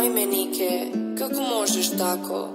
Ajme Nike, kako možeš tako?